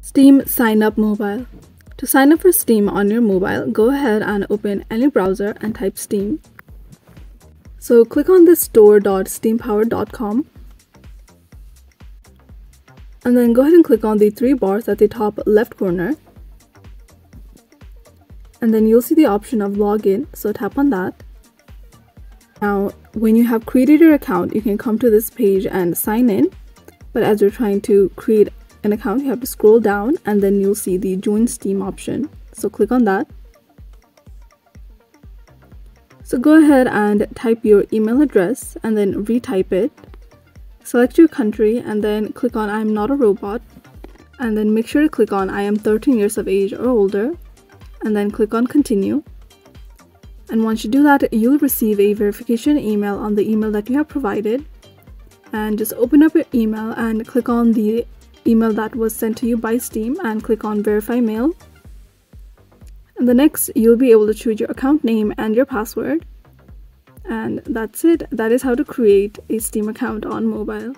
Steam Sign Up Mobile. To sign up for Steam on your mobile, go ahead and open any browser and type Steam. So click on the store.steampower.com and then go ahead and click on the three bars at the top left corner and then you'll see the option of login so tap on that now when you have created your account you can come to this page and sign in but as you're trying to create an account you have to scroll down and then you'll see the join steam option. So click on that. So go ahead and type your email address and then retype it. Select your country and then click on I'm not a robot. And then make sure to click on I am 13 years of age or older. And then click on continue. And once you do that you'll receive a verification email on the email that you have provided. And just open up your email and click on the email that was sent to you by Steam and click on verify mail and the next you'll be able to choose your account name and your password and that's it. That is how to create a Steam account on mobile.